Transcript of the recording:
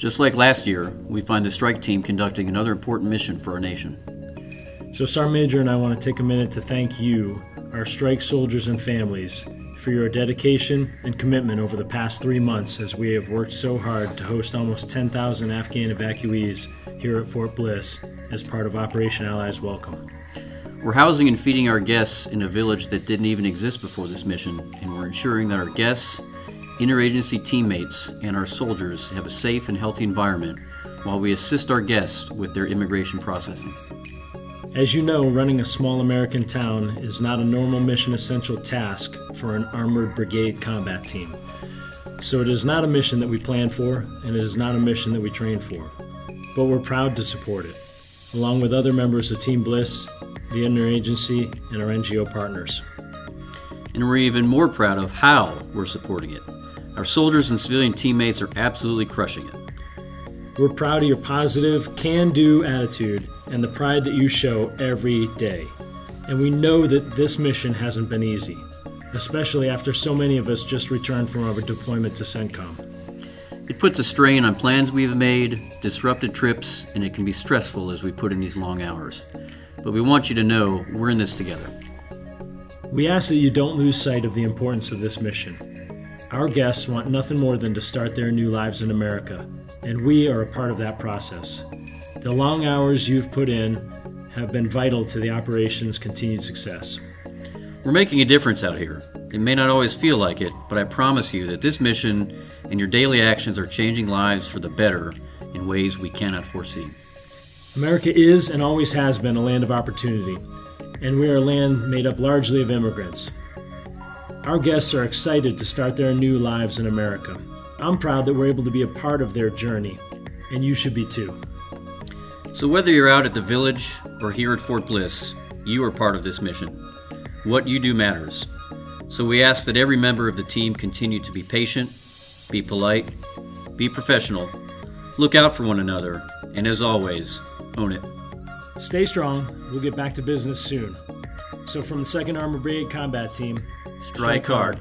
Just like last year, we find the strike team conducting another important mission for our nation. So, Sergeant Major and I want to take a minute to thank you, our strike soldiers and families, for your dedication and commitment over the past three months as we have worked so hard to host almost 10,000 Afghan evacuees here at Fort Bliss as part of Operation Allies Welcome. We're housing and feeding our guests in a village that didn't even exist before this mission, and we're ensuring that our guests, interagency teammates, and our soldiers have a safe and healthy environment while we assist our guests with their immigration processing. As you know, running a small American town is not a normal mission essential task for an armored brigade combat team. So it is not a mission that we plan for, and it is not a mission that we train for. But we're proud to support it, along with other members of Team Bliss, the interagency, and our NGO partners. And we're even more proud of how we're supporting it. Our soldiers and civilian teammates are absolutely crushing it. We're proud of your positive, can do attitude and the pride that you show every day. And we know that this mission hasn't been easy, especially after so many of us just returned from our deployment to CENTCOM. It puts a strain on plans we've made, disrupted trips, and it can be stressful as we put in these long hours. But we want you to know we're in this together. We ask that you don't lose sight of the importance of this mission. Our guests want nothing more than to start their new lives in America, and we are a part of that process. The long hours you've put in have been vital to the operation's continued success. We're making a difference out here. It may not always feel like it, but I promise you that this mission and your daily actions are changing lives for the better in ways we cannot foresee. America is and always has been a land of opportunity, and we are a land made up largely of immigrants. Our guests are excited to start their new lives in America. I'm proud that we're able to be a part of their journey, and you should be too. So, whether you're out at the village or here at Fort Bliss, you are part of this mission. What you do matters. So, we ask that every member of the team continue to be patient, be polite, be professional, look out for one another, and as always, own it. Stay strong. We'll get back to business soon. So, from the 2nd Armored Brigade Combat Team, Strike hard.